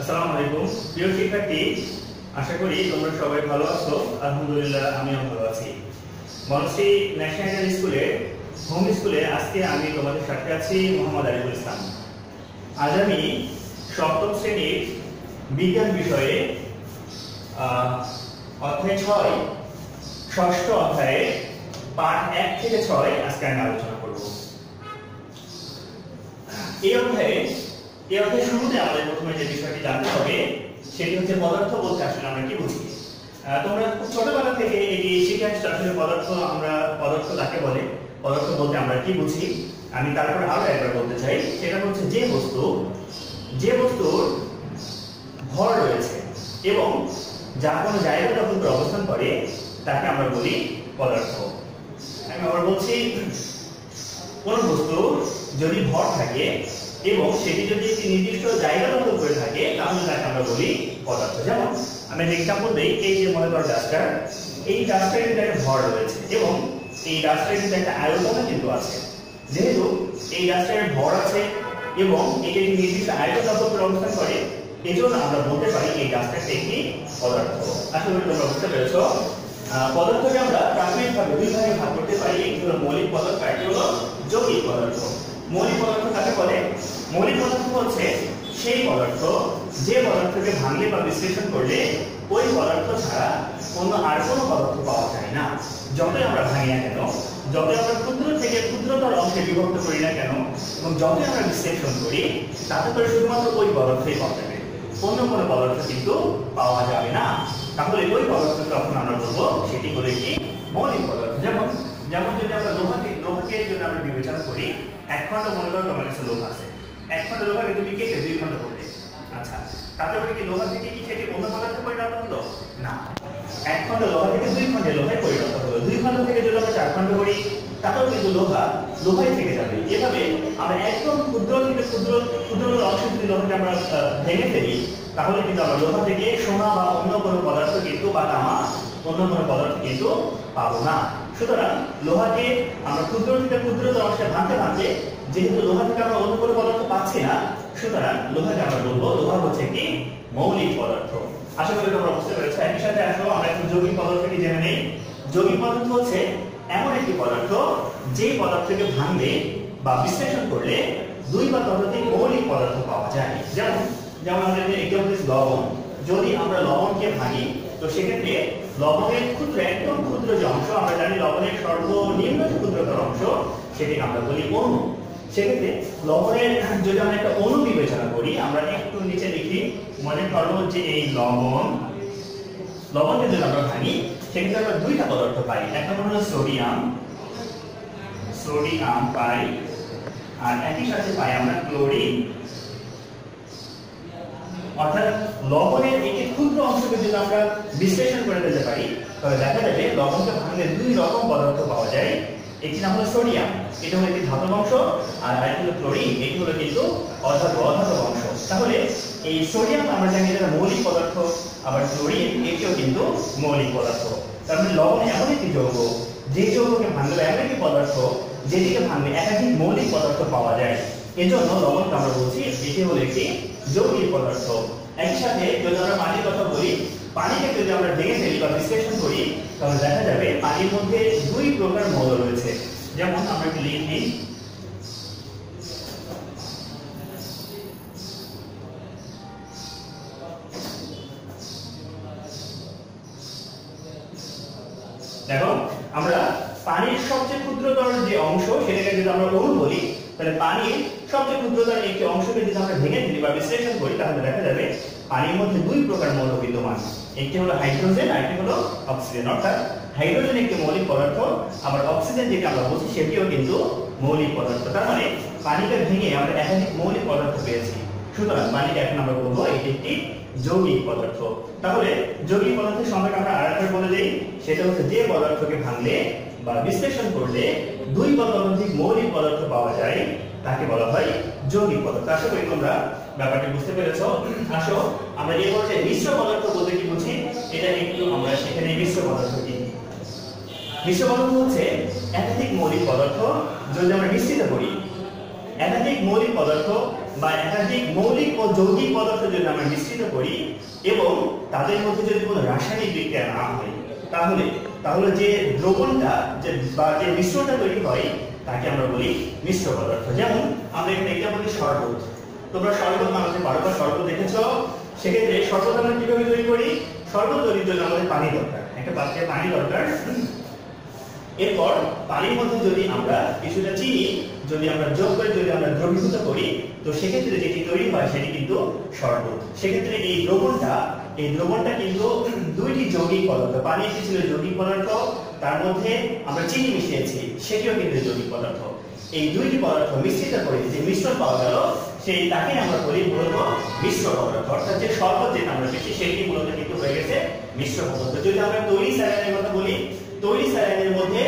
আসসালামু আলাইকুম। প্রিয় শিক্ষার্থী, আশা করি তোমরা সবাই ভালো আছো। আলহামদুলিল্লাহ, আমিও ভালো আছি। মনশ্রী ন্যাশনাল স্কুলে, হোম স্কুলে আজকে আমি তোমাদের সাথে আছি মোহাম্মদ আরিফুল ইসলাম। আজ আমি সপ্তম শ্রেণির বিজ্ঞান বিষয়ে অধ্যায় ছয়, ষষ্ঠ অধ্যায়ে পাঠ এক থেকে ছয় আজকে আমি আলোচনা করব। এই অধ্যায়ে এই অধ্যায়ের শুরুতে আমাদের প্রথমে যে বিষয়টি জানতে হবে, সেটি হচ্ছে পদার্থ বলতে আসলে আমরা কি বুঝি? তোমরা খুব ছোটবেলা থেকে এটি শিখে আসছো আসলে পদার্থ আমরা, পদার্থ কাকে বলে, পদার্থ বলতে আমরা কি বুঝি? আমি তারপরে আরও একবার বলতে চাই, সেটা হচ্ছে যে বস্তু, যে বস্তুর ভর রয়েছে এবং যা কোনো জায়গায় যখন অবস্থান করে, তাকে আমরা বলি পদার্থ। আমি আবার বলছি, কোন বস্তু যদি ভর থাকে এবং সেটি যদি একটি নির্দিষ্ট জায়গার দখল করে থাকে, তাহলে তাকে আমরা বলি পদার্থ। যেমন, আমি একটা এক্সাম্পল দিই, এই যে মনে করো ডাস্টার, এই ডাস্টারের কিন্তু একটা ভর রয়েছে এবং এই ডাস্টারের কিন্তু একটা আয়তনও কিন্তু আছে। যেহেতু এই ডাস্টারের ভর আছে এবং এটি একটি নির্দিষ্ট আয়তন করে অবস্থান করে, এজন্য আমরা বলতে পারি এই ডাস্টারটি একটি পদার্থ। করি তোমরা বুঝতে পেরেছ। পদার্থকে আমরা প্রাথমিকভাবে দুই ভাগে ভাগ করতে পারি। একটি হলো মৌলিক পদার্থ একটি হলো যৌগিক পদার্থ। মৌলিক পদার্থ কাকে বলে? মৌলিক পদার্থ হচ্ছে সেই পদার্থ যে পদার্থকে ভাঙলে বা বিশ্লেষণ করলে ওই পদার্থ ছাড়া অন্য আর কোনো পদার্থ পাওয়া যায় না। যতই আমরা ভাঙি না কেন, যতই আমরা ক্ষুদ্র থেকে ক্ষুদ্রতর অংশে বিভক্ত করি না কেন, এবং যতই আমরা বিশ্লেষণ করি, তাতে করে শুধুমাত্র ওই পদার্থই পাওয়া যাবে। অন্য কোনো পদার্থ কিন্তু পাওয়া যাবে না। তাহলে ওই পদার্থ তখন আমরা বলব সেটি হলো কি মৌলিক পদার্থ। যেমন যেমন যদি আমরা লোহাকে লোহাকে যদি আমরা বিবেচনা করি এক খণ্ড মনে করো তোমার কাছে লোহা আছে। এক খণ্ড লোহাকে তুমি কেটে দুই খণ্ড করলে আচ্ছা তাতে করে কি লোহা থেকে কি সেটি অন্য পদার্থে পরিণত হলো? না। এক খণ্ড লোহা থেকে দুই খণ্ডে লোহায় পরিণত হলো। দুই খণ্ড থেকে যদি আমরা চার খণ্ড করি, তাতেও কিন্তু লোহা লোহাই থেকে যাবে। এভাবে আমরা একদম ক্ষুদ্র থেকে ক্ষুদ্র ক্ষুদ্র অংশ যদি লোহাকে আমরা ভেঙে ফেলি, তাহলে কিন্তু আমরা লোহা থেকে সোনা বা অন্য কোনো পদার্থ কিন্তু বা তামা অন্য কোনো পদার্থ কিন্তু পাবো না। সুতরাং লোহাকে আমরা ক্ষুদ্র থেকে ক্ষুদ্রতর অংশে ভাঙতে ভাঙতে যেহেতু লোহা থেকে আমরা অন্য কোনো পদার্থ পাচ্ছি না, সুতরাং লোহাকে আমরা বলব, লোহা হচ্ছে কি মৌলিক পদার্থ। আশা করি তোমরা বুঝতে পেরেছ, একই সাথে আসো, আমরা একটু যৌগিক পদার্থকে জেনে নেই। যৌগিক পদার্থ হচ্ছে এমন একটি পদার্থ যে পদার্থকে ভাঙলে বা বিশ্লেষণ করলে দুই বা ততোধিক মৌলিক পদার্থ পাওয়া যায়। যেমন যেমন আমাদের এক্সাম্পল লবণ। যদি আমরা লবণকে ভাঙি, তো সেক্ষেত্রে লবণের ক্ষুদ্র একদম ক্ষুদ্র যে অংশ, আমরা জানি লবণের সর্বনিম্ন ক্ষুদ্রতর অংশ সেটিকে আমরা বলি অণু। সেক্ষেত্রে লবণের যদি আমরা একটা অণু বিবেচনা করি, আমরা একটু নিচে লিখি, মনে করো যে এই লবণ, লবণকে যদি আমরা ভাঙি, সেক্ষেত্রে আমরা দুইটা পদার্থ পাই। এক নম্বর হলো সোডিয়াম। সোডিয়াম পাই, আর একই সাথে পাই আমরা ক্লোরিন। অর্থাৎ লবণের একটি ক্ষুদ্র অংশকে যদি আমরা বিশ্লেষণ করে ফেলতে পারি তবে দেখা যাবে লবণকে ভাঙলে দুই রকম পদার্থ পাওয়া যায়। একটি নাম হলো সোডিয়াম, এটা হলো একটি ধাতব অংশ, আর আরেকটি হলো ক্লোরিন, এটি হলো কিন্তু অধাতব অধাতব অংশ। তাহলে এই সোডিয়াম আমরা জানি এটা মৌলিক পদার্থ, আবার ক্লোরিন, এটিও কিন্তু মৌলিক পদার্থ। তার মানে লবণ এমন একটি যৌগ, যে যৌগকে ভাঙলে এমন একটি পদার্থ, যেটিকে ভাঙলে একাধিক মৌলিক পদার্থ পাওয়া যায়। এজন্য লবণকে আমরা বলছি, এটি হলো একটি যৌগিক পদার্থ। একই সাথে যদি আমরা পানির কথা বলি, পানিকে যদি আমরা ভেঙে ফেলি বা বিশ্লেষণ করি, তাহলে দেখা যাবে পানির মধ্যে দুই প্রকার মৌল রয়েছে। যেমন আমরা একটি লিখি দেখো, আমরা পানির সবচেয়ে ক্ষুদ্রতর যে অংশ, সেটাকে যদি আমরা অণু বলি, তাহলে পানির সবচেয়ে ক্ষুদ্রতর একটি অংশকে যদি আমরা ভেঙে ফেলি বা বিশ্লেষণ করি, তাহলে দেখা যাবে পানির মধ্যে দুই প্রকার মৌল বিদ্যমান একটি হলো হাইড্রোজেন আর একটি হলো অক্সিজেন। অর্থাৎ হাইড্রোজেন একটি মৌলিক পদার্থ, আবার অক্সিজেন যেটা আমরা বলছি, সেটিও কিন্তু মৌলিক পদার্থ। তার মানে পানিকে ভেঙে আমরা একাধিক মৌলিক পদার্থ পেয়েছি। সুতরাং পানিকে এখন আমরা বলব এটি একটি যৌগিক পদার্থ। তাহলে যৌগিক পদার্থের সংজ্ঞাটা আমরা আরেকবার বলে দিই। সেটা হচ্ছে যে পদার্থকে ভাঙলে বা বিশ্লেষণ করলে দুই বা মৌলিক পদার্থ পাওয়া যায়, তাকে বলা হয় যৌগিক পদার্থ। আশা করি তোমরা ব্যাপারটি বুঝতে পেরেছ? আসো, আমরা এই পর্যায়ে মিশ্র পদার্থ বলতে কি বুঝি? এটা একটু আমরা সেখানে মিশ্র পদার্থ কি মিশ্র পদার্থ হচ্ছে একাধিক মৌলিক পদার্থ, যদি আমরা মিশ্রিত করি, একাধিক মৌলিক পদার্থ বা একাধিক মৌলিক ও যৌগিক পদার্থ যদি আমরা মিশ্রিত করি এবং তাদের মধ্যে যদি কোনো রাসায়নিক বিক্রিয়া না হয়, তাহলে তাহলে যে দ্রবণটা, যে বা যে মিশ্রণটা তৈরি হয়, তাকে আমরা বলি মিশ্র পদার্থ। যেমন, আমরা এখানে একটা বলি শরবত তোমরা শরবত বানাতে পারো বা শরবত দেখেছ। সেক্ষেত্রে শরবত আমরা কীভাবে তৈরি করি? শরবত তৈরির জন্য আমাদের পানি দরকার। একটা পাত্রে পানি দরকার। এরপর পানির মধ্যে যদি আমরা কিছুটা চিনি, যদি আমরা যোগ করে, যদি আমরা দ্রবীভূত করি, তো সেক্ষেত্রে যেটি তৈরি হয় সেটি কিন্তু শরবত সেক্ষেত্রে এই দ্রবণটা এই দ্রবণটা কিন্তু দুইটি যৌগিক পদার্থ। পানি একটি ছিল যৌগিক পদার্থ, তার মধ্যে আমরা চিনি মিশিয়েছি, সেটিও কিন্তু যৌগিক পদার্থ। এই দুইটি পদার্থ মিশ্রিত করে যে মিশ্রণ পাওয়া গেল সেই তাকে আমরা বলি মূলত মিশ্র পদার্থ। অর্থাৎ যে শরবত যেটা আমরা পেয়েছি, সেটি মূলত কিন্তু হয়ে গেছে মিশ্র পদার্থ। যদি আমরা তৈরি স্যালাইনের কথা বলি, তৈরি স্যালাইনের মধ্যে,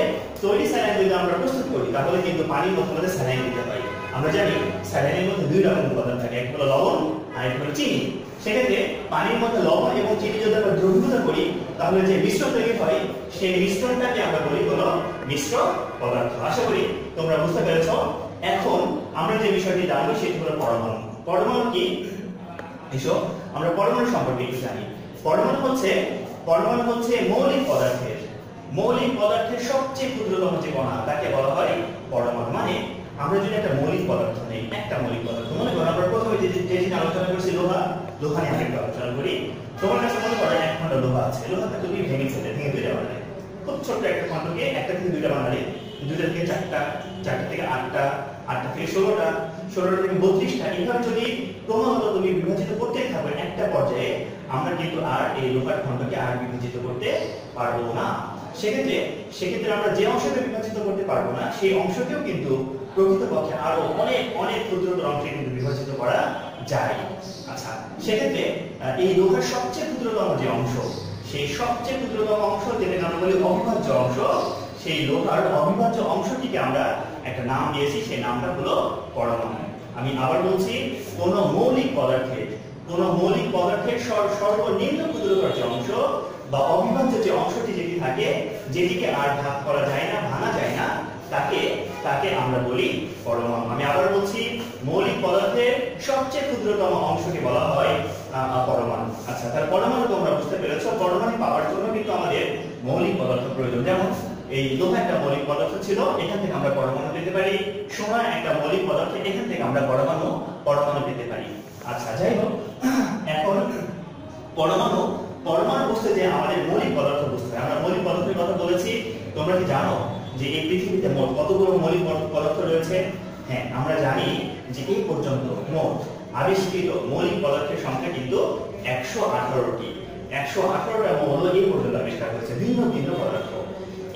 তৈরি স্যালাইন যদি আমরা প্রস্তুত করি, তাহলে কিন্তু পানির মধ্যে আমাদের স্যালাইন দিতে হয় আমরা জানি স্যালাইনের মধ্যে দুই রকম উপাদান থাকে, এক হলো লবণ আর এক হলো চিনি। সেক্ষেত্রে পানির মধ্যে লবণ এবং চিনি যদি আমরা দ্রবীভূত করি, তাহলে যে মিশ্রণ তৈরি হয়, সেই মিশ্রণটাকে আমরা বলি হলো মিশ্র পদার্থ। আশা করি তোমরা বুঝতে পেরেছ। এখন আমরা যে বিষয়টি জানব সেটি হলো পরমাণু। পরমাণু কি? এসো, আমরা পরমাণু সম্পর্কে একটু জানি। পরমাণু হচ্ছে পরমাণু হচ্ছে মৌলিক পদার্থের মৌলিক পদার্থের সবচেয়ে ক্ষুদ্রতম যে কণা, তাকে বলা হয় পরমাণু। মানে আমরা যদি একটা মৌলিক পদার্থ নেই, একটা মৌলিক পদার্থ, মনে করো আমরা প্রথমে যে যে আলোচনা করছি, লোহা লোহা নিয়ে আমরা আলোচনা করি। তোমার কাছে মনে করো এক খন্ড লোহা আছে, লোহাটা তুমি ভেঙে ফেলে, ভেঙে দুইটা বানালে। খুব ছোট্ট একটা খন্ডকে একটা থেকে দুইটা বানালে। দুইটা থেকে চারটা চারটা থেকে আটটা আটটা থেকে ষোলোটা ষোলোটা থেকে বত্রিশটা এইভাবে যদি ক্রমাগত তুমি বিভাজিত করতে থাকবে একটা পর্যায়ে আমরা কিন্তু আর এই লোহার খণ্ডকে আর বিভাজিত করতে পারব না। সেক্ষেত্রে সেক্ষেত্রে আমরা যে অংশকে বিভাজিত করতে পারব না, সেই অংশকেও কিন্তু প্রকৃতপক্ষে আরও অনেক অনেক ক্ষুদ্রতর অংশে কিন্তু বিভাজিত করা যায়। আচ্ছা সেক্ষেত্রে এই লোহার সবচেয়ে ক্ষুদ্রতম যে অংশ, সেই সবচেয়ে ক্ষুদ্রতম অংশ যেটাকে আমরা বলি অংশ সেই লোহার অবিভাজ্য অংশটিকে আমরা একটা নাম দিয়েছি, সেই নামটা হলো পরমাণু। আমি আবার বলছি, কোন মৌলিক পদার্থের কোন মৌলিক পদার্থের সর্বনিম্ন ক্ষুদ্রতর যে অংশ বা অবিভাজ্য যে অংশটি যেটি থাকে, যেটিকে আর ভাগ করা যায় না, ভাঙা যায় না, তাকে তাকে আমরা বলি পরমাণু। আমি আবার বলছি, মৌলিক পদার্থের সবচেয়ে ক্ষুদ্রতম অংশকে বলা হয় পরমাণু। আচ্ছা তার পরমাণু তোমরা বুঝতে পেরেছ, পরমাণু পাওয়ার জন্য কিন্তু আমাদের মৌলিক পদার্থ প্রয়োজন। যেমন এই লোহা একটা মৌলিক পদার্থ ছিল, এখান থেকে আমরা পরমাণু পেতে পারি। সোনা একটা মৌলিক পদার্থ, এখান থেকে আমরা পরমাণু পরমাণু পেতে পারি। আচ্ছা যাই হোক, এখন পরমাণু পরমাণু বুঝতে যে আমাদের মৌলিক পদার্থ হয় আমরা মৌলিক পদার্থের কথা বলেছি, তোমরা কি জানো যে এই পৃথিবীতে মোট কতগুলো মৌলিক পদ- পদার্থ রয়েছে? হ্যাঁ আমরা জানি যে এই পর্যন্ত মোট আবিষ্কৃত মৌলিক পদার্থের সংখ্যা কিন্তু একশো আঠারোটি। একশো আঠারোটা মৌল এই পর্যন্ত আবিষ্কার হয়েছে ভিন্ন ভিন্ন পদার্থ।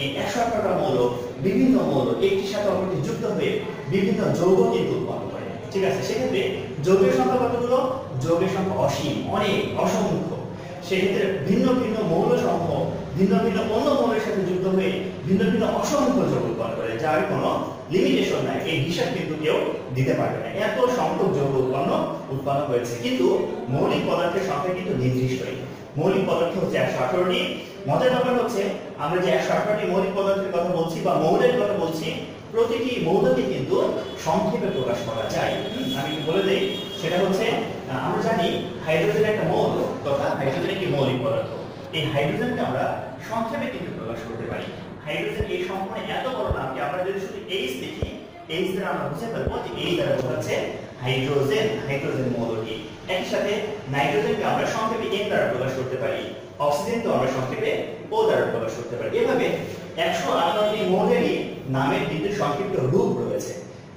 এই একশো আঠারোটা মৌল বিভিন্ন মৌল একটির সাথে অপরটি যুক্ত হয়ে বিভিন্ন যৌগ কিন্তু উৎপন্ন করে। ঠিক আছে? সেক্ষেত্রে যৌগের সংখ্যা কতগুলো? যৌগের সংখ্যা অসীম, অনেক, অসংখ্য। সেক্ষেত্রে ভিন্ন ভিন্ন মৌল সমূহ, ভিন্ন ভিন্ন অন্য মৌলের সাথে যুক্ত হয়ে ভিন্ন ভিন্ন অসংখ্য যৌগ উৎপন্ন করে, যার কোনো লিমিটেশন নাই, এই হিসাব কিন্তু কেউ দিতে পারবে না। এত সংখ্যক যৌগ উৎপন্ন উৎপন্ন হয়েছে। কিন্তু মৌলিক পদার্থের সংখ্যা কিন্তু নির্দিষ্টই। মৌলিক পদার্থ হচ্ছে একশো আঠারোটি মজার ব্যাপার হচ্ছে, আমরা যে একশো আঠারোটি মৌলিক পদার্থের কথা বলছি বা মৌলের কথা বলছি, প্রতিটি মৌলকে কিন্তু সংক্ষেপে প্রকাশ করা যায়। আমি বলে দেই, সেটা হচ্ছে আমরা জানি হাইড্রোজেন একটা মৌল, তথা হাইড্রোজেন একটি মৌলিক পদার্থ। এই হাইড্রোজেনকে আমরা সংক্ষেপে কিন্তু প্রকাশ করতে পারি। হাইড্রোজেন এই সম্পূর্ণ এত বড় নাম যে আমরা যদি শুধু এইচ দেখি এইচ দ্বারা আমরা বুঝতে পারব যে এই দ্বারা বোঝাচ্ছে হাইড্রোজেন হাইড্রোজেন মৌলটি। একই সাথে নাইট্রোজেনকে আমরা সংক্ষেপে এন দ্বারা প্রকাশ করতে পারি অক্সিজেন তো আমরা সংক্ষেপে ও দ্বারা প্রকাশ করতে পারি। এভাবে একশো আটানব্বই মৌলেরই নামের কিন্তু সংক্ষিপ্ত রূপ রয়েছে।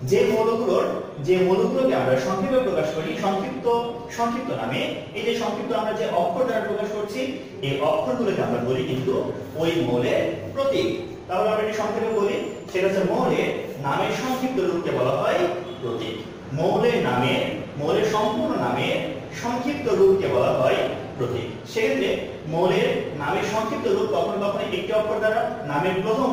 যে মৌলগুলোর, যে মৌলগুলোকে আমরা সংক্ষেপে প্রকাশ করি, সংক্ষিপ্ত সংক্ষিপ্ত নামে, এই যে সংক্ষিপ্ত আমরা যে অক্ষর দ্বারা প্রকাশ করছি, এই অক্ষরগুলোকে আমরা বলি কিন্তু ওই মৌলের প্রতীক। তাহলে আমরা এটি সংক্ষেপে বলি, সেটা হচ্ছে মৌলের নামের সংক্ষিপ্ত রূপকে বলা হয় প্রতীক। মৌলের নামে, মৌলের সম্পূর্ণ নামে সংক্ষিপ্ত রূপকে বলা হয় প্রতীক। সেক্ষেত্রে মৌলের নামের সংক্ষিপ্ত রূপ কখনো কখনো একটি অক্ষর দ্বারা, নামের প্রথম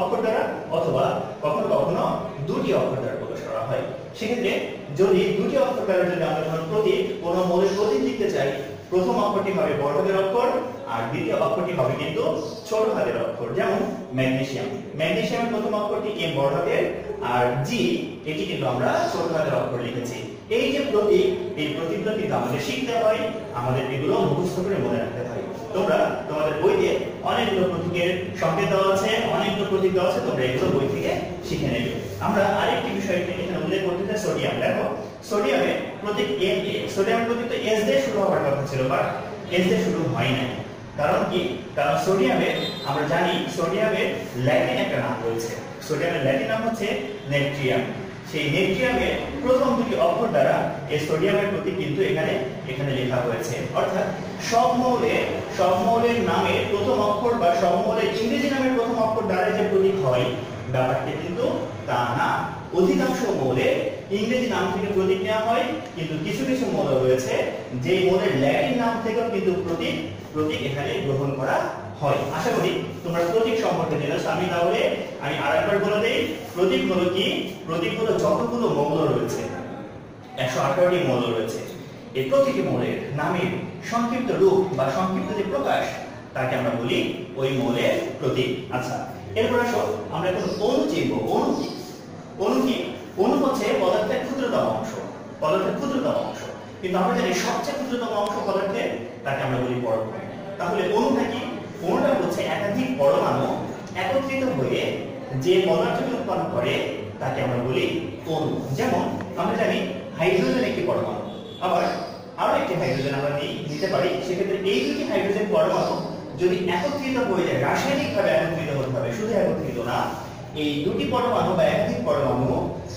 অক্ষর দ্বারা অথবা কখনো কখনো দুটি অক্ষর দ্বারা প্রকাশ করা হয়। সেক্ষেত্রে যদি দুটি অক্ষর দ্বারা যদি আমরা কোনো প্রতীক কোনো মৌলের প্রতীক লিখতে চাই, প্রথম অক্ষরটি হবে বড়দের অক্ষর, আর দ্বিতীয় অক্ষরটি হবে কিন্তু ছোট হাতের অক্ষর, যেমন ম্যাগনেসিয়াম। ম্যাগনেসিয়ামের প্রথম অক্ষরটি এম বড় হাতের আর জি, এটি কিন্তু আমরা ছোট হাতের অক্ষর লিখেছি। এই যে প্রতীক, এই প্রতীকগুলো কিন্তু আমাদের শিখতে হয়, আমাদের এগুলো মুখস্থ করে মনে রাখতে তোমরা তোমাদের বইতে অনেকগুলো প্রতীকের সংকেত দেওয়া আছে, অনেকগুলো প্রতীক দেওয়া আছে, তোমরা এগুলো বই থেকে শিখে নেবে। আমরা আরেকটি বিষয় এখানে উল্লেখ করতে চাই, সোডিয়াম। দেখো, সোডিয়ামে প্রতীক এম এ সোডিয়ামের প্রতীক তো এস দিয়ে শুরু হওয়ার কথা ছিল বাট এস দিয়ে শুরু হয় নাই। কারণ কি? কারণ সোডিয়ামে, আমরা জানি সোডিয়ামের ল্যাটিন একটা নাম রয়েছে। সোডিয়ামের ল্যাটিন নাম হচ্ছে নেট্রিয়াম। সেই নেট্রিয়ামের প্রথম দুটি অক্ষর দ্বারা এই সোডিয়ামের প্রতীক কিন্তু এখানে এখানে লেখা হয়েছে। অর্থাৎ সব মৌলে সব মৌলের নামে প্রথম অক্ষর বা সব মৌলের ইংরেজি নামের প্রথম অক্ষর দ্বারা যে প্রতীক হয়, ব্যাপারটি কিন্তু তা না। অধিকাংশ মৌলে ইংরেজি নাম থেকে প্রতীক নেওয়া হয়, কিন্তু কিছু কিছু মৌল রয়েছে যে মৌলের ল্যাটিন নাম থেকেও কিন্তু প্রতীক প্রতীক এখানে গ্রহণ করা হয়। আশা করি তোমরা প্রতীক সম্পর্কে জেনেছো। আমি তাহলে, আমি আরেকবার বলে দেই, প্রতীক হলো কি? প্রতীক হলো যতগুলো মৌল রয়েছে। একশো আঠারোটি মৌল রয়েছে। এই প্রতিটি মৌলের নামের সংক্ষিপ্ত রূপ বা সংক্ষিপ্ত যে প্রকাশ, তাকে আমরা বলি ওই মৌলের প্রতীক। আচ্ছা এরপর আসো, আমরা এখন অণু চিনব। অণু অণু কি? অণু হচ্ছে পদার্থের ক্ষুদ্রতম অংশ, পদার্থের ক্ষুদ্রতম অংশ। কিন্তু আমরা জানি সবচেয়ে ক্ষুদ্রতম অংশ পদার্থের, তাকে আমরা বলি পরমাণু তাহলে অণুটা অণুটা হচ্ছে একাধিক পরমাণু একত্রিত হয়ে যে পদার্থকে উৎপন্ন করে, তাকে আমরা বলি অণু। যেমন, আমরা জানি হাইড্রোজেন একটি পরমাণু। আবার আরও একটি হাইড্রোজেন আমরা নিতে পারি। সেক্ষেত্রে এই দুটি হাইড্রোজেন পরমাণু যদি একত্রিত হয়ে যায়, রাসায়নিকভাবে একত্রিত হতে হবে, শুধু একত্রিত না, এই দুটি পরমাণু বা একাধিক পরমাণু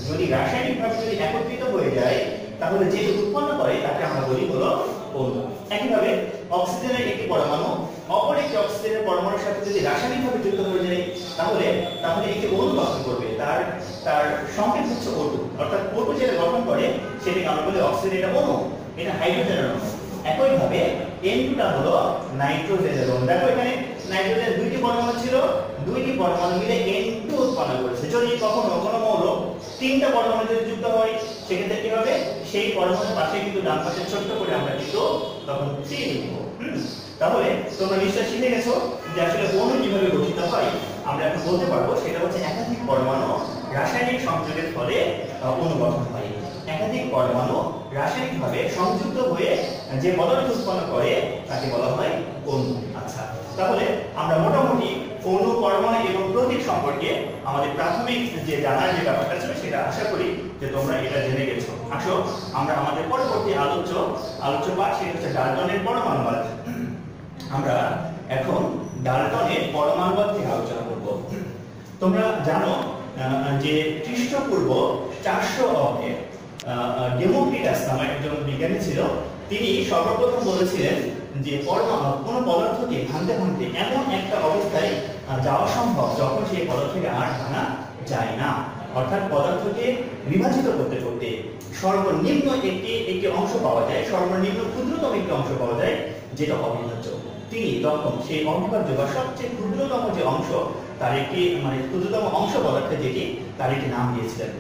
যদি রাসায়নিকভাবে যদি একত্রিত হয়ে যায়, তাহলে যে উৎপন্ন করে, তাকে আমরা বলি হলো অণু। একইভাবে অক্সিজেনের একটি পরমাণু, অপর একটি অক্সিজেনের পরমাণুর সাথে যদি রাসায়নিকভাবে যুক্ত হয়ে যায় তাহলে তাহলে একটি অণু গঠন করবে। তার তার সংকেত হচ্ছে O2 অর্থাৎ O2 যেটা গঠন করে, সেটাকে আমরা বলি অক্সিজেন এটা অণু। এটা হাইড্রোজেনের অণু। একইভাবে N2 টা হলো নাইট্রোজেনের অণু। দেখো এখানে নাইট্রোজেনের দুইটি পরমাণু ছিল, দুইটি পরমাণু মিলে N2 উৎপন্ন করেছে। যদি কখনো কোনো মৌল তিনটা পরমাণু যদি যুক্ত হয়, সেক্ষেত্রে কি হবে? সেই পরমাণুর পাশে কিন্তু ডান পাশে ছোট্ট করে আমরা কিন্তু তখন 3 লিখব? তাহলে তোমরা নিশ্চয় শিখে গেছো যে আসলে অণু কীভাবে গঠিত হয়। আমরা এখন বলতে পারব সেটা হচ্ছে একাধিক পরমাণু রাসায়নিক সংযোগের ফলে অণু গঠন হয়। একাধিক পরমাণু রাসায়নিকভাবে সংযুক্ত হয়ে, যে পদার্থ উৎপন্ন করে, তাকে বলা হয় অণু। আচ্ছা তাহলে আমরা মোটামুটি অণু, পরমাণু এবং প্রতীক সম্পর্কে আমাদের প্রাথমিক যে জানার যে ব্যাপারটা ছিল সেটা আশা করি যে তোমরা এটা জেনে গেছো। আসো, আমরা আমাদের পরবর্তী আলোচ্য আলোচ্য পাঠ, সেটা হচ্ছে ডালটনের পরমাণুবাদ আমরা এখন ডালটনের পরমাণুবাদ থেকে আলোচনা করব। তোমরা জানো যে খ্রিস্টপূর্ব চারশো অব্দে ডেমোক্রিটাস নামে একজন বিজ্ঞানী ছিল, তিনি সর্বপ্রথম বলেছিলেন যে পরমাণু কোন পদার্থকে ভাঙতে ভাঙতে এমন একটা অবস্থায় যাওয়া সম্ভব যখন সেই পদার্থকে আর ভাঙা যায় না। অর্থাৎ পদার্থকে বিভাজিত করতে করতে সর্বনিম্ন একটি একটি অংশ পাওয়া যায়, সর্বনিম্ন ক্ষুদ্রতম একটি অংশ পাওয়া যায়, যেটা অবিভাজ্য। তিনি তখন সেই অবিভাজ্য বা সবচেয়ে ক্ষুদ্রতম যে অংশ, তার একটি মানে ক্ষুদ্রতম অংশ পদার্থে যেটি, তার একটি নাম দিয়েছিলেন।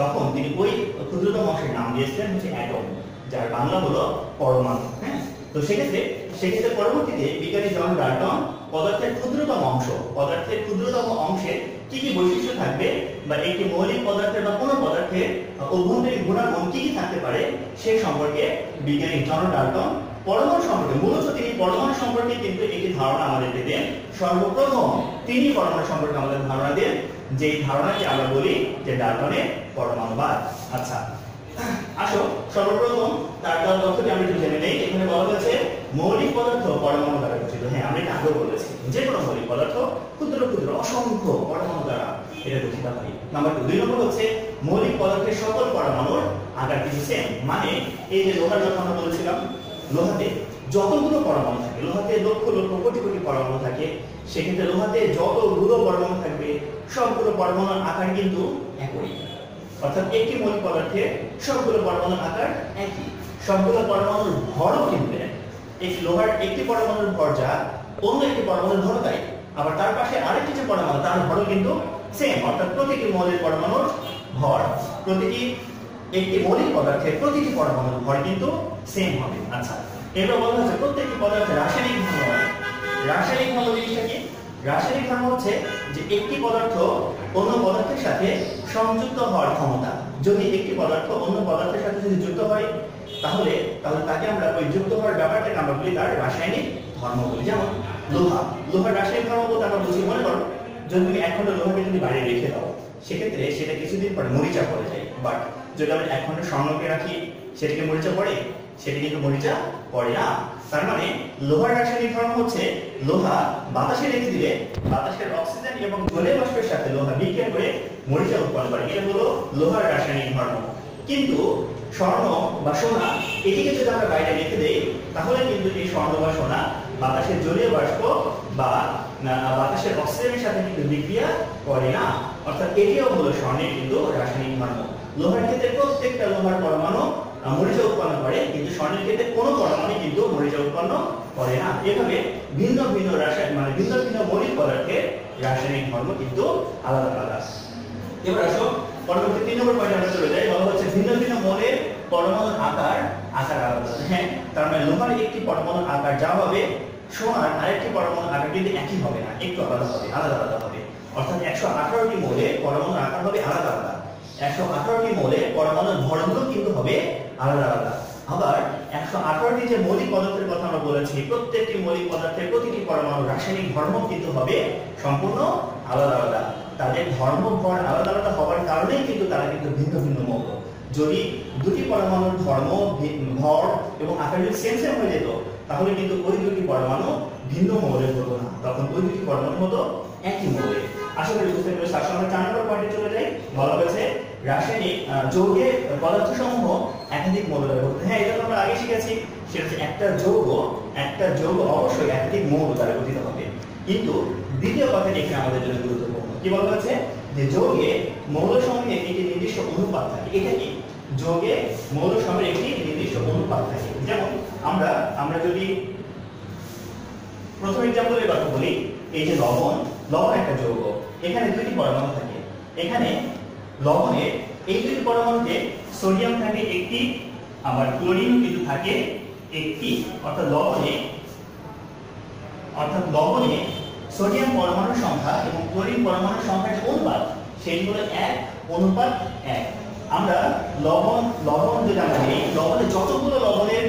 তখন তিনি ওই ক্ষুদ্রতম অংশের নাম দিয়েছিলেন হচ্ছে অ্যাটম, যার বাংলা হলো পরমাণু হ্যাঁ? তো সেক্ষেত্রে সেক্ষেত্রে পরবর্তীতে বিজ্ঞানী জন ডাল্টন, পদার্থের ক্ষুদ্রতম অংশ, পদার্থের ক্ষুদ্রতম অংশে কি কি বৈশিষ্ট্য থাকবে, বা একটি মৌলিক পদার্থের বা কোনো পদার্থের অভ্যন্তরীণ গুণাগুণ কি কি থাকতে পারে, সে সম্পর্কে বিজ্ঞানী জন ডাল্টন পরমাণু সম্পর্কে, মূলত তিনি পরমাণু সম্পর্কে কিন্তু একটি ধারণা আমাদের দিতেন সর্বপ্রথম তিনি পরমাণু সম্পর্কে আমাদের ধারণা দেন যে ধারণাকে আমরা বলি যে ডাল্টনের পরমাণুবাদ। আচ্ছা আসো, সর্বপ্রথম তার তার তথ্যটি আমরা একটু জেনে নেই। এখানে বলা হয়েছে মৌলিক পদার্থ পরমাণু দ্বারা গঠিত। হ্যাঁ আমি এটা আগেও বলেছি। যে কোনো মৌলিক পদার্থ, ক্ষুদ্র ক্ষুদ্র, অসংখ্য পরমাণু দ্বারা এটা গঠিত হয়। নাম্বার টু দুই নম্বর হচ্ছে মৌলিক পদার্থের সকল পরমাণুর আকার কিছু সেম মানে এই যে লোহার কথা আমরা বলেছিলাম লোহাতে যতগুলো পরমাণু থাকে, লোহাতে লক্ষ লক্ষ কোটি কোটি পরমাণু থাকে, সেক্ষেত্রে লোহাতে যতগুলো পরমাণু থাকবে, সবগুলো পরমাণুর আকার কিন্তু একই। অর্থাৎ একটি মৌলিক পদার্থে সবগুলো পরমাণুর আকার একই। সবগুলো পরমাণুর ভরও কিন্তু একটি লোহার একটি পরমাণুর ভর যা অন্য একটি পরমাণুর ভর তাই আবার তার পাশে আরেকটি যে পরমাণু, তার ভরও কিন্তু সেম অর্থাৎ প্রতিটি মৌলিক পরমাণুর ভর, প্রতিটি একটি মৌলিক পদার্থের প্রতিটি পরমাণুর ভর কিন্তু সেম হবে। আচ্ছা এবার বলা হচ্ছে প্রত্যেকটি পদার্থের রাসায়নিক ধর্ম রাসায়নিক ধর্ম জিনিসটা কি? রাসায়নিক ধর্ম হচ্ছে যে একটি পদার্থ অন্য পদার্থের সাথে সংযুক্ত হওয়ার ক্ষমতা। যদি একটি পদার্থ অন্য পদার্থের সাথে যদি যুক্ত হয়, তাহলে তাহলে তাকে আমরা ওই যুক্ত হওয়ার ব্যাপারটাকে আমরা বলি তার রাসায়নিক ধর্ম বলি। যেমন লোহা। লোহার রাসায়নিক ধর্ম বলতে আমরা বুঝি, মনে করো, যদি তুমি এক খন্ড লোহাকে যদি বাইরে রেখে দাও, সেক্ষেত্রে সেটা কিছুদিন পরে মরিচা পড়ে যায়। বাট যদি আমরা এক খন্ড স্বর্ণকে রাখি, সেটাকে মরিচা পড়ে সেটা কিন্তু মরিচা পড়ে না। তার মানে লোহার রাসায়নিক ধর্ম হচ্ছে লোহা বাতাসে রেখে দিলে বাতাসের অক্সিজেন এবং জলীয় বাষ্পের সাথে লোহা বিক্রিয়া করে মরিচা উৎপন্ন করে। এটা হলো লোহার রাসায়নিক ধর্ম কিন্তু স্বর্ণ বা সোনা, এটিকে যদি আমরা বাইরে রেখে দেই, তাহলে কিন্তু এই স্বর্ণ বা সোনা বাতাসের জলীয় বাষ্প বা বাতাসের অক্সিজেনের সাথে কিন্তু বিক্রিয়া করে না। অর্থাৎ এটিও হলো স্বর্ণের কিন্তু রাসায়নিক ধর্ম লোহার ক্ষেত্রে প্রত্যেকটা লোহার পরমাণু মরিচা উৎপন্ন করে, কিন্তু স্বর্ণের ক্ষেত্রে কোনো পরমাণু কিন্তু মরিচা উৎপন্ন করে না। এভাবে ভিন্ন ভিন্ন রাসায়নিক মানে ভিন্ন ভিন্ন মৌলিক পদার্থের রাসায়নিক ধর্ম কিন্তু আলাদা আলাদা। এবার আসো, পরবর্তী তিন নম্বর পয়েন্টে আমরা চলে যাই। বলা হচ্ছে ভিন্ন ভিন্ন মৌলের পরমাণুর আকার আকার আলাদা হ্যাঁ তার মানে লোহার একটি পরমাণুর আকার যা হবে, সোনার আরেকটি পরমাণুর আকার কিন্তু একই হবে না, একটু আলাদা হবে, আলাদা আলাদা হবে। অর্থাৎ একশো আঠারোটি মৌলে পরমাণুর আকার হবে আলাদা আলাদা। একশো আঠারোটি মৌলে পরমাণুর ভরগুলো কিন্তু হবে আলাদা আলাদা। আবার একশো আঠারোটি যে মৌলিক পদার্থের কথা আমরা বলেছি, প্রত্যেকটি মৌলিক পদার্থের প্রতিটি পরমাণু রাসায়নিক ধর্ম কিন্তু হবে সম্পূর্ণ আলাদা আলাদা। তাদের ধর্ম, ভর আলাদা আলাদা হওয়ার কারণেই কিন্তু তারা কিন্তু ভিন্ন ভিন্ন মৌল। যদি দুটি পরমাণুর ধর্ম ভর এবং আকার যদি সেম সেম হয়ে যেত, তাহলে কিন্তু ওই দুটি পরমাণু ভিন্ন মৌলের হতো না। তখন ওই দুটি পরমাণু হতো একই মৌলের আশা করি বুঝতে পেরেছি। আসলে আমরা চার নম্বর পয়েন্টে চলে যাই। বলা হয়েছে রাসায়নিক যৌগের পদার্থ সমূহ একাধিক মৌল গঠিত হ্যাঁ এটা আমরা আগে শিখেছি। সেটা হচ্ছে একটা যৌগ একটা যৌগ অবশ্যই একাধিক মৌল দ্বারা গঠিত হবে। কিন্তু দ্বিতীয় কথাটি এখানে আমাদের জন্য গুরুত্বপূর্ণ। কি বলা হয়েছে? যে যৌগে মৌল সমূহের একটি নির্দিষ্ট অনুপাত থাকে। এটা কি? যৌগে মৌল সমূহের একটি নির্দিষ্ট অনুপাত থাকে। যেমন আমরা আমরা যদি প্রথম এক্সাম্পলের কথা বলি, এই যে লবণ লবণ একটা যৌগ। এখানে দুটি পরমাণু থাকে। এখানে লবণের এই দুটি পরমাণুতে সোডিয়াম থাকে একটি, আবার ক্লোরিন কিন্তু থাকে একটি, অর্থাৎ লবণে। অর্থাৎ লবণে সোডিয়াম পরমাণুর সংখ্যা এবং ক্লোরিন পরমাণুর সংখ্যার যে অনুপাত, সেটি হলো এক, অনুপাত এক। আমরা লবণ লবণ যদি আমরা নিই, লবণে যতগুলো লবণের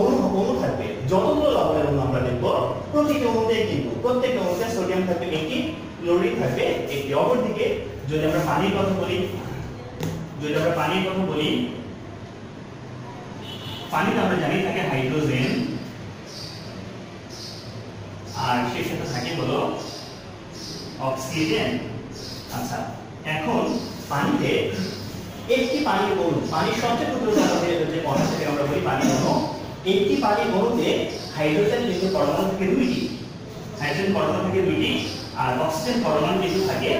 অণু অণু থাকবে, যতগুলো লবণের অণু আমরা দেখব প্রতিটি অণুতে কিন্তু প্রত্যেকটা অণুতে সোডিয়াম থাকবে একটি, ক্লোরিন থাকবে একটি। অপরদিকে যদি আমরা পানির কথা বলি যদি আমরা পানির কথা বলি। পানিতে আমরা জানি থাকে হাইড্রোজেন আর সেই সাথে থাকে হলো অক্সিজেন। আচ্ছা এখন পানিতে একটি পানির অণু পানির সবচেয়ে ক্ষুদ্র যে কণা থেকে আমরা বলি পানির অণু একটি পানির অণুতে হাইড্রোজেন কিন্তু পরমাণু থেকে দুইটি। হাইড্রোজেন পরমাণু থেকে দুইটি আর অক্সিজেন পরমাণু কিন্তু থাকে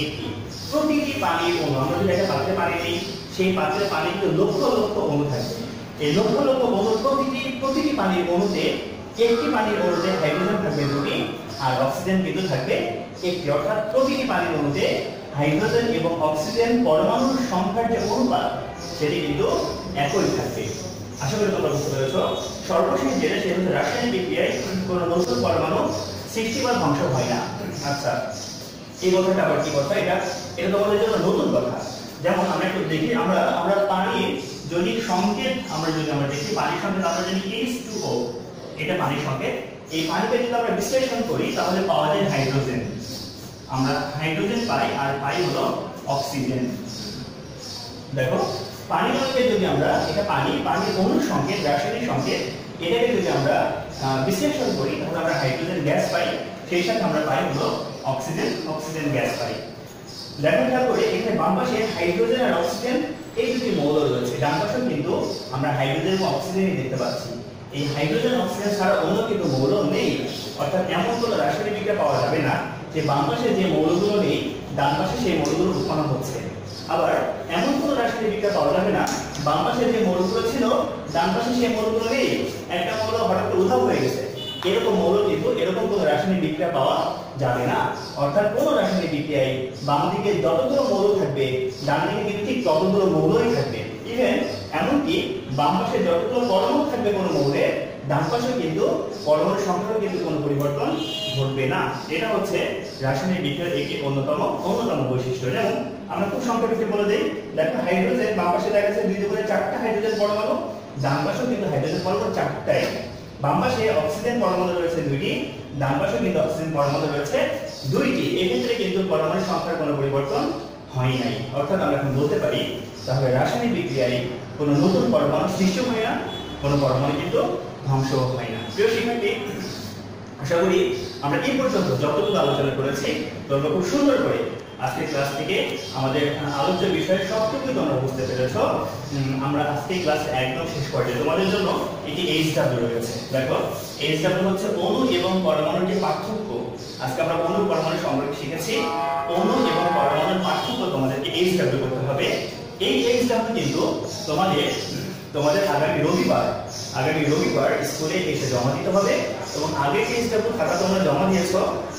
একটি প্রতিটি পানির অণু, আমরা যদি একটা পাত্রে পানি নিই সেই পাত্রে পানি কিন্তু লক্ষ লক্ষ অণু থাকবে এই লক্ষ লক্ষ অণু প্রতিটি প্রতিটি পানির অণুতে একটি পানির অণুতে হাইড্রোজেন থাকবে দুটি আর অক্সিজেন কিন্তু থাকবে একটি। অর্থাৎ প্রতিটি পানির অণুতে হাইড্রোজেন এবং অক্সিজেন পরমাণুর সংখ্যার যে অনুপাত, সেটি কিন্তু একই থাকবে। আশা করি তোমরা বুঝতে পেরেছ। সর্বশেষ যেটা, সেটা হচ্ছে রাসায়নিক বিক্রিয়ায় কোনো নতুন পরমাণু সৃষ্টি বা ধ্বংস হয় না। আচ্ছা। এই কথাটা আবার কি কথা? এটা এটা তোমাদের জন্য নতুন কথা। যেমন আমরা একটু দেখি, আমরা আমরা পানির যদি সংকেত, আমরা যদি, আমরা দেখি পানির সংকেত, আমরা যদি H2O এটা পানির সংকেত, এই পানিকে যদি আমরা বিশ্লেষণ করি, তাহলে পাওয়া যায় হাইড্রোজেন। আমরা হাইড্রোজেন পাই, আর পাই হলো অক্সিজেন। দেখো পানি অণুকে যদি আমরা, এটা পানি পানির অণু সংকেত, রাসায়নিক সংকেত, এটাকে যদি আমরা বিশ্লেষণ করি, তাহলে আমরা হাইড্রোজেন গ্যাস পাই, সেই সাথে আমরা পাই হলো অক্সিজেন। অক্সিজেন গ্যাস পাই দেখো খেয়াল করে এখানে বাম পাশে হাইড্রোজেন আর অক্সিজেন এই দুটি মৌল রয়েছে। ডান পাশে কিন্তু আমরা হাইড্রোজেন এবং অক্সিজেনই দেখতে পাচ্ছি। এই হাইড্রোজেন অক্সিজেন ছাড়া অন্য কিন্তু মৌল নেই। অর্থাৎ এমন কোনো রাসায়নিক বিক্রিয়া পাওয়া যাবে না যে বাম পাশে যে মৌলগুলো নেই, ডান পাশে সেই মৌলগুলো উৎপন্ন হচ্ছে। আবার এমন কোনো রাসায়নিক বিক্রিয়া পাওয়া যাবে না, বাম পাশে যে মৌলগুলো ছিল, ডান পাশে সেই মৌলগুলো নেই। একটা মৌল হঠাৎ উধাও হয়ে গেছে। এরকম মৌল কিন্তু এরকম কোনো রাসায়নিক বিক্রিয়া পাওয়া যাবে না। অর্থাৎ কোনো রাসায়নিক বিক্রিয়ায় বাম দিকে যতগুলো মৌল থাকবে ডান দিকে কিন্তু ঠিক ততগুলো মৌলই থাকবে। ইভেন এমনকি বাম পাশে যতগুলো পরমাণু থাকবে কোনো মৌলের ডান পাশে কিন্তু পরমাণু সংখ্যারও কিন্তু কোনো পরিবর্তন ঘটবে না। এটা হচ্ছে রাসায়নিক বিক্রিয়ার একটি অন্যতম অন্যতম বৈশিষ্ট্য। যেমন আমরা খুব সংক্ষেপে বলে দিই, দেখো হাইড্রোজেন বাম পাশে দেখা যাচ্ছে দুই দুগুণে চারটা হাইড্রোজেন পরমাণু, ডান পাশেও কিন্তু হাইড্রোজেন পরমাণু চারটাই বাম পাশে অক্সিজেন পরমাণু রয়েছে দুইটি ডান পাশেও কিন্তু অক্সিজেন পরমাণু রয়েছে দুইটি। এক্ষেত্রে কিন্তু পরমাণু সংখ্যার কোনো পরিবর্তন হয় নাই। অর্থাৎ আমরা এখন বলতে পারি, তাহলে রাসায়নিক বিক্রিয়ায় কোনো নতুন পরমাণু সৃষ্টি হয় না, কোনো পরমাণু কিন্তু ধ্বংস হয় না। প্রিয় শিক্ষার্থী, আশা করি আমরা এই পর্যন্ত যতটুকু আলোচনা করেছি, তোমরা খুব সুন্দর করে আজকের ক্লাস থেকে আমাদের আলোচ্য বিষয়ে সবটুকু তোমরা বুঝতে পেরেছ। আমরা আজকে ক্লাস একদম শেষ পর্যায়ে। তোমাদের জন্য একটি এইচ ডাব্লিউ রয়েছে। দেখো এইচ ডাব্লিউ হচ্ছে অণু এবং পরমাণুর যে পার্থক্য। আজকে আমরা অণু পরমাণু সম্পর্কে শিখেছি। অণু এবং পরমাণুর পার্থক্য তোমাদেরকে এইচ ডাব্লিউ করতে হবে। এই এইচ ডাব্লিউ কিন্তু তোমাদের তোমাদের আগামী রবিবার আগামী রবিবার স্কুলে এসে জমা দিতে হবে এবং আগে যে স্টেপগুলো খাতা তোমরা জমা দিয়েছ,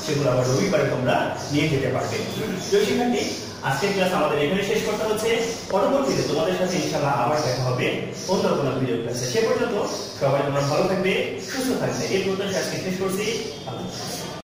সেগুলো আবার রবিবারে তোমরা নিয়ে যেতে পারবে। শিক্ষার্থী, আজকের ক্লাস আমাদের এখানে শেষ করতে হচ্ছে। পরবর্তীতে তোমাদের সাথে ইনশাআল্লাহ আবার দেখা হবে অন্য কোনো ভিডিও ক্লাসে সে পর্যন্ত সবাই তোমরা ভালো থাকবে, সুস্থ থাকবে। এই পর্যন্ত আজকে শেষ করছি। আল্লাহ।